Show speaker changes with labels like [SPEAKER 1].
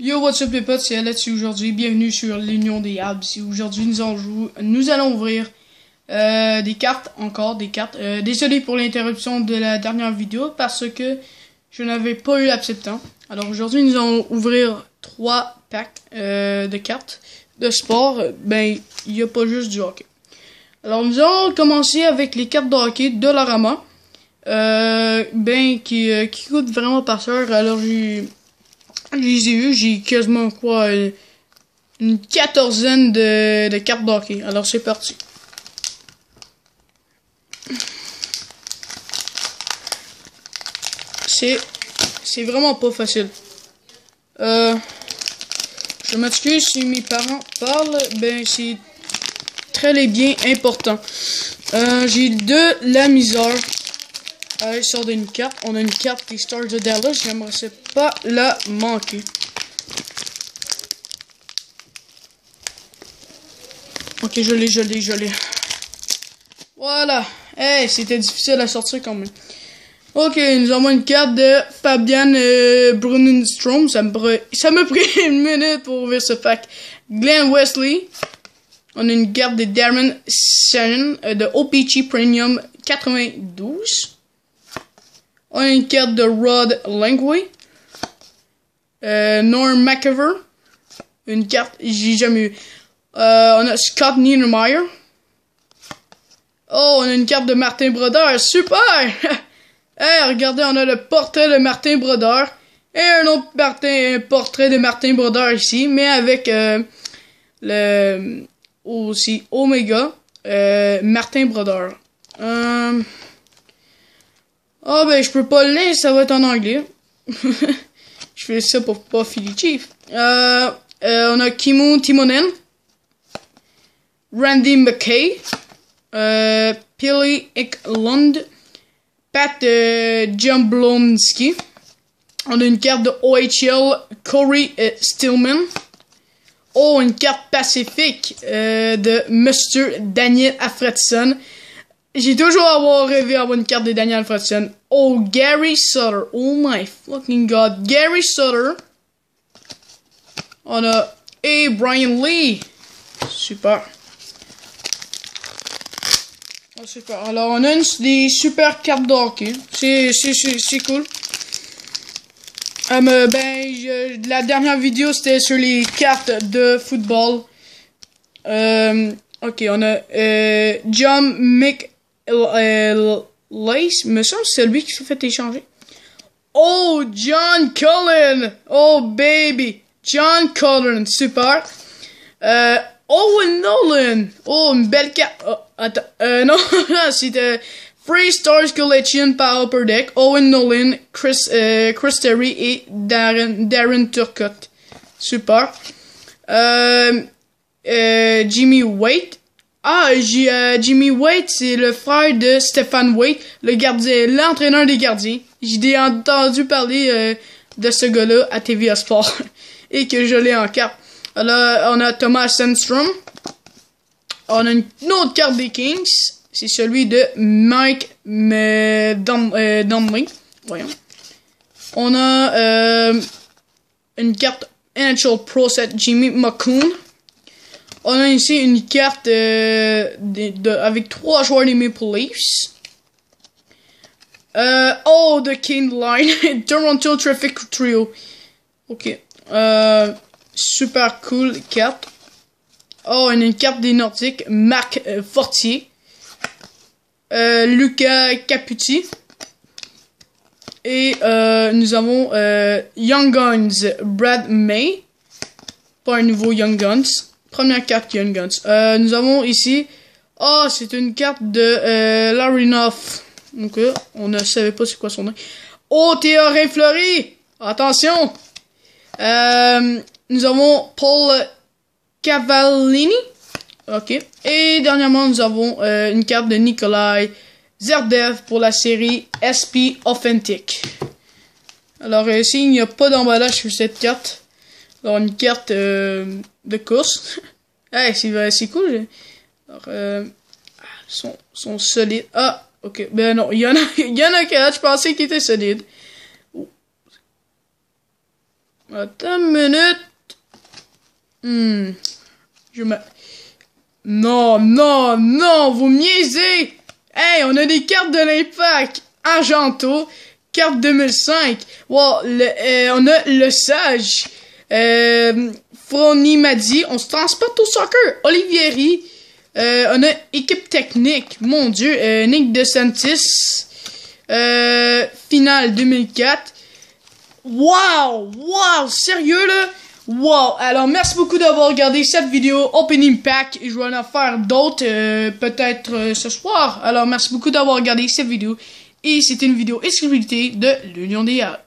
[SPEAKER 1] Yo, what's up les potes, c'est Alexis aujourd'hui. Bienvenue sur l'Union des Habs. Aujourd'hui, nous, nous allons ouvrir euh, des cartes, encore des cartes. Euh, désolé pour l'interruption de la dernière vidéo parce que je n'avais pas eu l'acceptant. Alors aujourd'hui, nous allons ouvrir trois packs euh, de cartes de sport. Ben, il n'y a pas juste du hockey. Alors nous allons commencer avec les cartes de hockey de Larama. Euh, ben, qui, euh, qui vraiment pas cher. Alors j'ai... Je les ai eu, j'ai quasiment quoi, une quatorzaine de, de cartes d'hockey. Alors c'est parti. C'est, c'est vraiment pas facile. Euh, je m'excuse si mes parents parlent, ben c'est très bien important. Euh, j'ai de la misère Allez, sort d'une carte. On a une carte des Stars de Dallas. J'aimerais pas la manquer. Ok, je l'ai, je l'ai, je l'ai. Voilà. Hey, c'était difficile à sortir quand même. Ok, nous avons une carte de Fabian euh, Brunenstrom. Ça me, ça m'a pris une minute pour ouvrir ce pack. Glenn Wesley. On a une carte de Darren Shannon euh, de OPG Premium 92. A une carte de Rod Langway. Euh, Norm McIver. Une carte, j'ai jamais eu. Euh, on a Scott Niedermeyer. Oh, on a une carte de Martin Brodeur. Super! hey, regardez, on a le portrait de Martin Brodeur. Et un autre portrait de Martin Brodeur ici, mais avec euh, le aussi Omega Martin Brodeur. Ah ben je peux pas le lire, ça va être en anglais. je fais ça pour pas filer chief. Euh, euh, on a Kimon Timonen, Randy McKay, euh, Billy Eklund, Pat euh, Jamblonski. On a une carte de OHL Corey euh, Stillman. Oh, une carte pacifique de Mr. Daniel Afredson. J'ai toujours avoir rêvé d'avoir une carte de Daniel Fredson. Oh, Gary Sutter. Oh my fucking god. Gary Sutter. On a et Brian Lee. Super. Oh, super. Alors, on a une, des super cartes de hockey. C'est, cool. Euh, mais, ben, la dernière vidéo, c'était sur les cartes de football. Euh, ok, on a euh, John Mc... Euh, Lace, me semble c'est lui qui s'est fait échanger. Oh, John Cullen! Oh, baby! John Cullen, super. Euh, Owen Nolan! Oh, une belle carte. Oh, attends, euh, non, c'était Free Stars Collection par Upper Deck. Owen Nolan, Chris, euh, Chris Terry et Darren, Darren Turcotte. Super. Euh, euh, Jimmy Waite. Ah, euh, Jimmy Waite, c'est le frère de Stephen Waite, le gardien, l'entraîneur des gardiens. J'ai entendu parler euh, de ce gars-là à TVA Sport et que je l'ai en carte. Alors, on a Thomas Sandstrom. On a une autre carte des Kings. C'est celui de Mike Dum- euh. Voyons. On a euh, une carte NHL Pro Set Jimmy McCoon. On a ici une carte euh, avec trois joueurs des Maple Leafs. Euh, oh, The King Line. Toronto Traffic Trio. Ok. Euh, super cool carte. Oh, on a une carte des Nordiques. Marc Fortier. Lucas Caputi. Et nous avons Young Guns Brad May. Pas un nouveau Young Guns. Première carte Young Guns. Euh, nous avons ici. Oh, c'est une carte de euh, Larry Noff. Ok, on ne savait pas c'est quoi son nom. Oh, Théorin Fleury! Attention! Euh, nous avons Paul Cavallini. Ok. Et dernièrement, nous avons euh, une carte de Nikolai Zerdev pour la série SP Authentic. Alors ici, il n'y a pas d'emballage sur cette carte. Alors une carte euh, de course. hey, c'est c'est cool. Alors, euh, sont, sont solides. Ah, ok. Ben non, il y en a, il y en a quatre. Je pensais qu'ils étaient solides. Attends une minute. Hmm. Je me... Non, non, non, vous niaisez! Hey, on a des cartes de l'impact. Argento, carte 2005. Wow, le, euh, on a le Sage. Euh, Madi, on se transporte au soccer. Olivieri, euh, on a équipe technique. Mon Dieu, euh, Nick DeSantis. Euh, finale 2004. Wow! Wow! Sérieux, là? Wow! Alors, merci beaucoup d'avoir regardé cette vidéo Opening Pack. Je vais en faire d'autres, euh, peut-être euh, ce soir. Alors, merci beaucoup d'avoir regardé cette vidéo. Et c'était une vidéo exclusivité de l'Union des Arts.